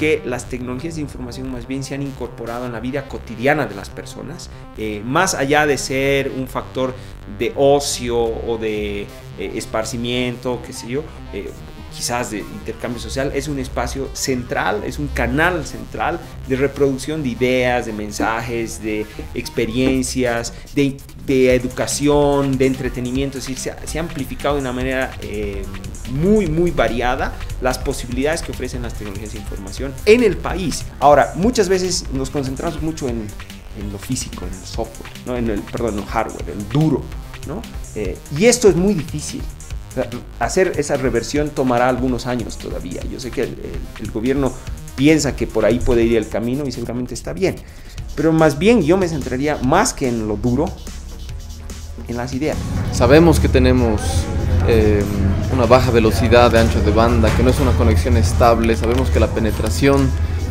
que las tecnologías de información más bien se han incorporado en la vida cotidiana de las personas, eh, más allá de ser un factor de ocio o de eh, esparcimiento, qué sé yo, eh, quizás de intercambio social, es un espacio central, es un canal central de reproducción de ideas, de mensajes, de experiencias, de, educación, de entretenimiento, es decir, se ha, amplificado de una manera eh, muy, muy variada las posibilidades que ofrecen las tecnologías de información en el país. Ahora, muchas veces nos concentramos mucho en, lo físico, en el software, ¿no? en el, perdón, en el hardware, el duro, ¿no? Eh, y esto es muy difícil hacer esa reversión tomará algunos años todavía. Yo sé que el, gobierno piensa que por ahí puede ir el camino y seguramente está bien. Pero más bien yo me centraría más que en lo duro, en las ideas. Sabemos que tenemos eh, una baja velocidad de ancho de banda, que no es una conexión estable, sabemos que la penetración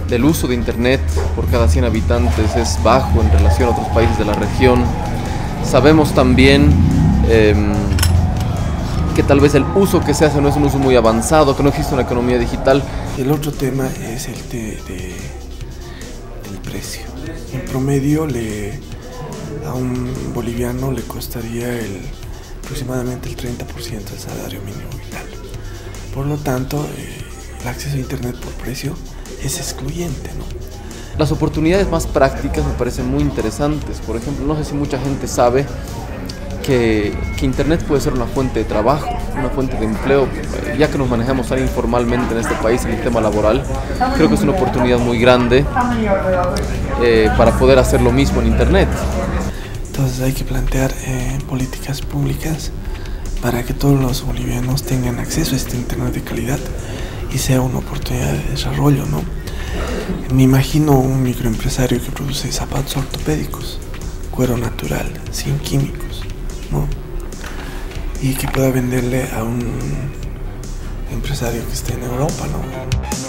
del uso de Internet por cada 100 habitantes es bajo en relación a otros países de la región. Sabemos también em, que tal vez el uso que se hace no es un uso muy avanzado, que no existe una economía digital. El otro tema es el de, del precio. En promedio le, a un boliviano le costaría el, aproximadamente el 30% del salario mínimo vital. Por lo tanto, eh, el acceso a Internet por precio es excluyente. ¿no? Las oportunidades más prácticas me parecen muy interesantes. Por ejemplo, no sé si mucha gente sabe que, Internet puede ser una fuente de trabajo, una fuente de empleo, ya que nos manejamos tan informalmente en este país en el tema laboral, creo que es una oportunidad muy grande eh, para poder hacer lo mismo en Internet. Entonces hay que plantear eh, políticas públicas para que todos los bolivianos tengan acceso a este Internet de calidad y sea una oportunidad de desarrollo, ¿no? Me imagino un microempresario que produce zapatos ortopédicos, cuero natural, sin químicos y que pueda venderle a un empresario que esté en Europa, ¿no?